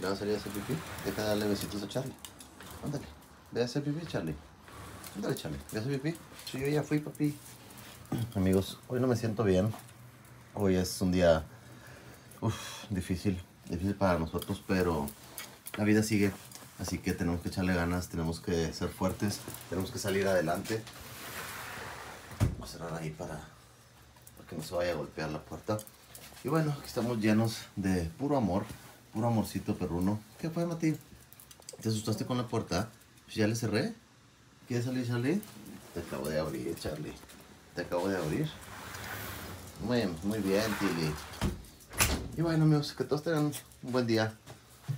¿Le a salir a hacer pipí? Deja de darle besitos a Charlie. Ándale. Ve a hacer pipí, Charlie. Ándale, Charlie. ¿Ve a hacer pipí? Sí, yo ya fui, papi. Amigos, hoy no me siento bien. Hoy es un día uf, difícil. Difícil para nosotros, pero la vida sigue. Así que tenemos que echarle ganas, tenemos que ser fuertes, tenemos que salir adelante. Voy a cerrar ahí para, para que no se vaya a golpear la puerta. Y bueno, aquí estamos llenos de puro amor, puro amorcito perruno. ¿Qué fue, Mati? ¿Te asustaste con la puerta? Pues ya le cerré. ¿Quieres salir, Charlie? Te acabo de abrir, Charlie. Te acabo de abrir. Muy, muy bien, Tilly. Y bueno, amigos, que todos tengan un buen día,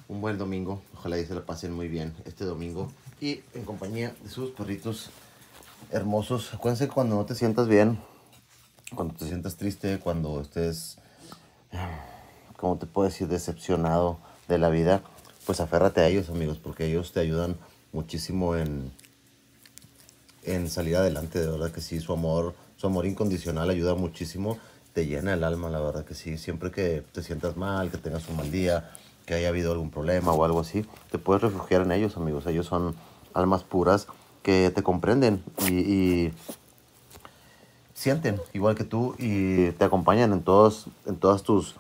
un buen domingo. Ojalá y se la pasen muy bien este domingo. Y en compañía de sus perritos hermosos. Acuérdense que cuando no te sientas bien, cuando te sientas triste, cuando estés, como te puedo decir, decepcionado de la vida, pues aférrate a ellos, amigos, porque ellos te ayudan muchísimo en, en salir adelante. De verdad que sí, su amor, su amor incondicional ayuda muchísimo. Te llena el alma, la verdad que sí. Siempre que te sientas mal, que tengas un mal día, que haya habido algún problema o algo así, te puedes refugiar en ellos, amigos. Ellos son almas puras que te comprenden y, sienten igual que tú y te acompañan en, todos, en todas tus,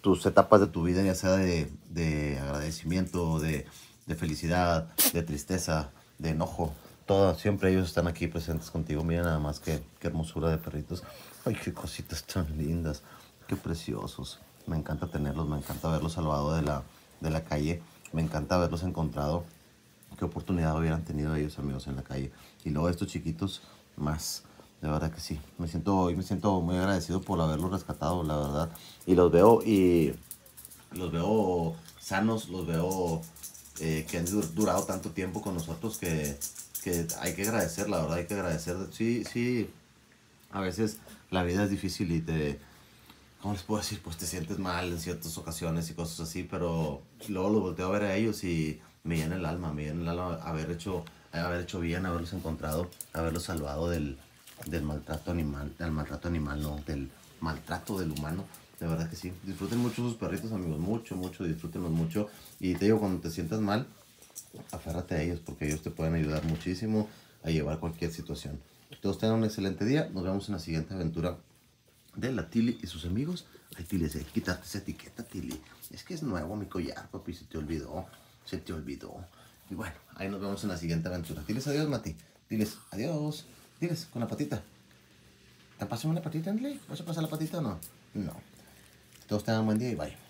tus etapas de tu vida, ya sea de, de agradecimiento, de, de, felicidad, de tristeza, de enojo. Todo, siempre ellos están aquí presentes contigo. Mira nada más qué, qué hermosura de perritos. Ay, qué cositas tan lindas. Qué preciosos. Me encanta tenerlos, me encanta verlos salvado de la, de la calle. Me encanta haberlos encontrado. Qué oportunidad hubieran tenido ellos, amigos, en la calle. Y luego estos chiquitos, más. De verdad que sí. Me siento, hoy me siento muy agradecido por haberlos rescatado, la verdad. Y los veo y los veo sanos, los veo eh, que han durado tanto tiempo con nosotros que, que hay que agradecer, la verdad, hay que agradecer. Sí, sí, a veces la vida es difícil y te, ¿cómo les puedo decir? Pues te sientes mal en ciertas ocasiones y cosas así, pero luego los volteo a ver a ellos y me llena el alma, me llena el alma haber hecho, haber hecho bien, haberlos encontrado, haberlos salvado del, del maltrato animal, del maltrato animal, no, del maltrato del humano. De verdad que sí. Disfruten mucho sus perritos, amigos. Mucho, mucho, disfrútenlos mucho. Y te digo, cuando te sientas mal, aférrate a ellos porque ellos te pueden ayudar muchísimo a llevar cualquier situación. Todos tengan un excelente día. Nos vemos en la siguiente aventura de la Tilly y sus amigos. Ay, Tilly, hay quitarte esa etiqueta, Tilly. Es que es nuevo mi collar, papi. Se te olvidó. Se te olvidó. Y bueno, ahí nos vemos en la siguiente aventura. Diles adiós, Mati. Diles adiós. Diles con la patita. ¿Te pasas una patita, Andy? ¿Vas a pasar la patita o no? No. Todos tengan buen día y bye.